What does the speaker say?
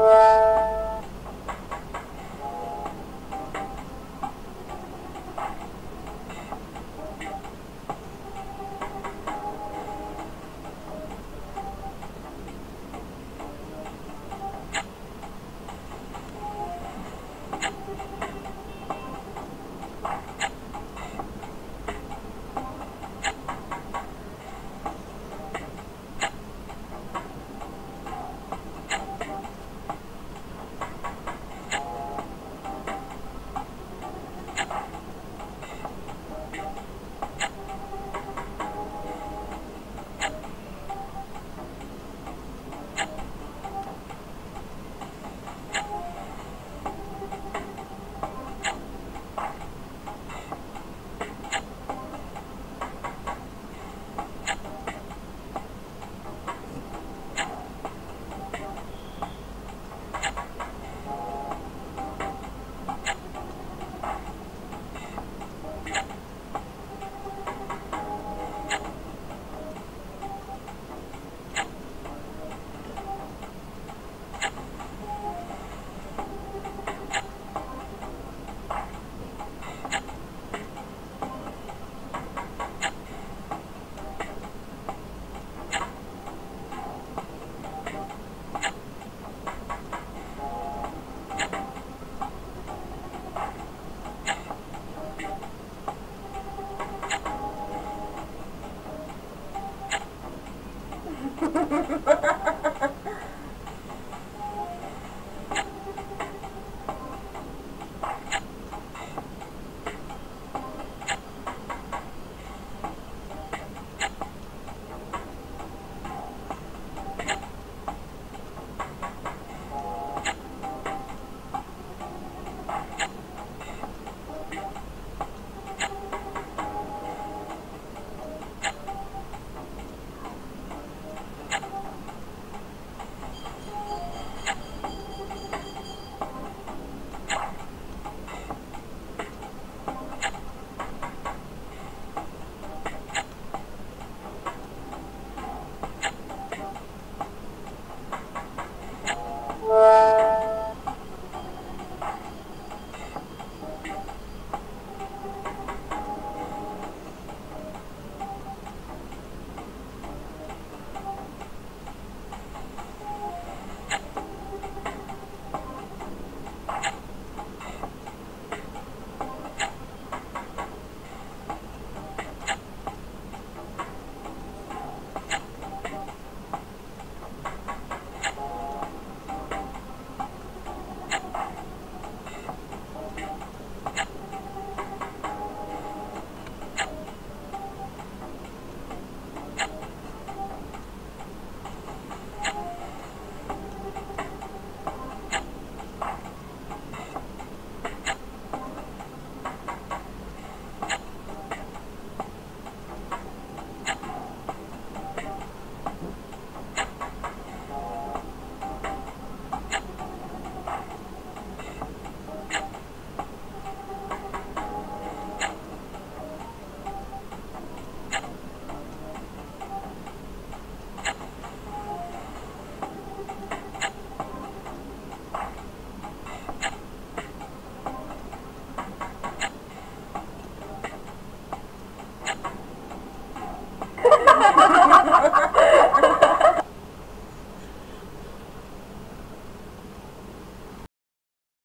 Bye.